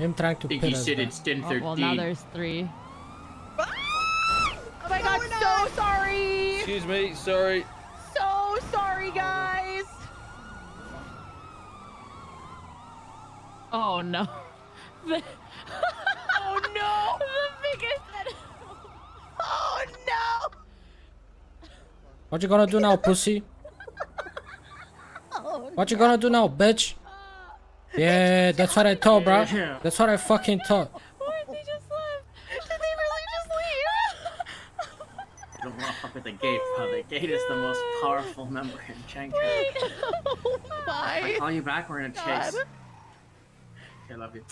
Him trying to think pin he said back. it's ten Oh, well, now there's three. Ah! Oh my god, so sorry! Excuse me, sorry. So sorry, guys! Oh no. The, Oh no! the biggest. Oh no! What you gonna do now, pussy? Oh What you gonna do now, bitch? Yeah, that's what I thought, bro. That's what I fucking thought. What? They just left. Did they really just leave? You don't want to fuck with the gate, bro. The gate is the most powerful member in Chang. oh I call you back. We're gonna chase. God. Okay, love you.